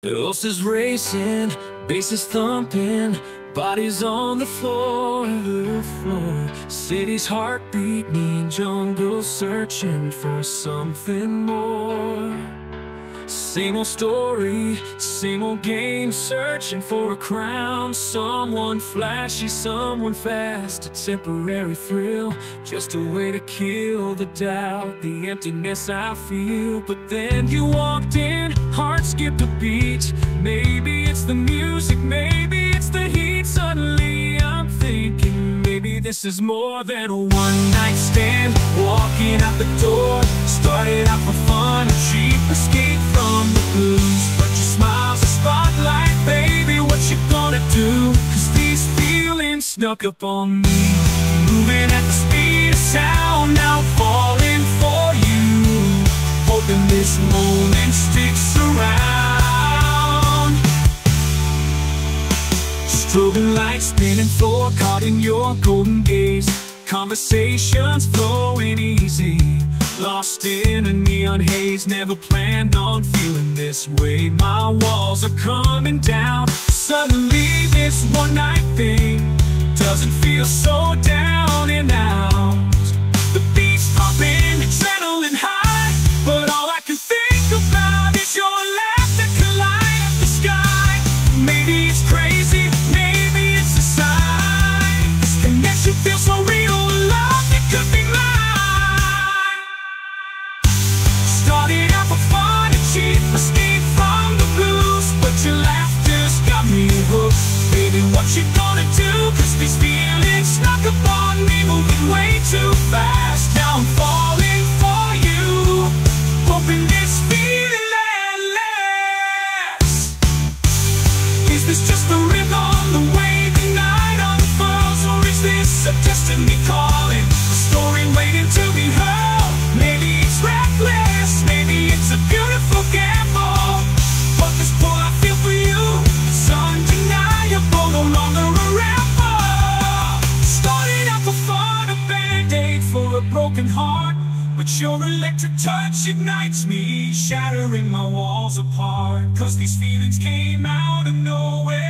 Pulses racing, bass is thumping, bodies on the floor, the floor. City's heartbeat, mean jungle searching for something more. Same old story, same old game, searching for a crown. Someone flashy, someone fast, a temporary thrill, just a way to kill the doubt, the emptiness I feel. But then you walked in, heart skipped a beat. Maybe it's the music, maybe it's the heat. Suddenly I'm thinking, maybe this is more than a one night stand. Walking out the door, started out for fun, a cheap escape snuck up on me. Moving at the speed of sound, now falling for you. Hoping this moment sticks around. Strobing lights spinning floor caught in your golden gaze Conversations flowing easy Lost in a neon haze Never planned on feeling this way My walls are coming down Suddenly this one night thing Doesn't feel so down and out. The beats pumping, adrenaline high But all I can think about is your laughter collide up the sky. Maybe it's crazy, maybe it's a sign This connection feels so real, love, it could be mine. Started out for fun, a cheap fast. Now I'm falling for you. Hoping this feeling lasts. Is this just a rhythm, the way the night unfurls Or is this a destiny calling, but your electric touch ignites me, shattering my walls apart. Cause these feelings came out of nowhere,